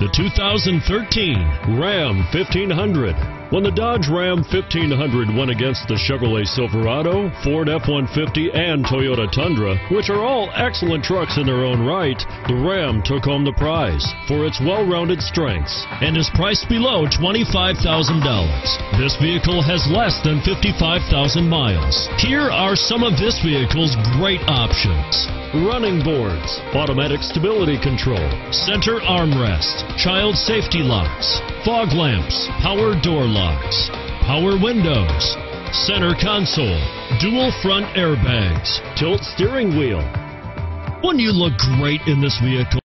The 2013 Ram 1500. When the Dodge Ram 1500 went against the Chevrolet Silverado, Ford F-150, and Toyota Tundra, which are all excellent trucks in their own right, the Ram took home the prize for its well-rounded strengths and is priced below $25,000. This vehicle has less than 55,000 miles. Here are some of this vehicle's great options running boards, automatic stability control, center armrest, child safety locks, fog lamps, power door locks, power windows, center console, dual front airbags, tilt steering wheel. Wouldn't you look great in this vehicle?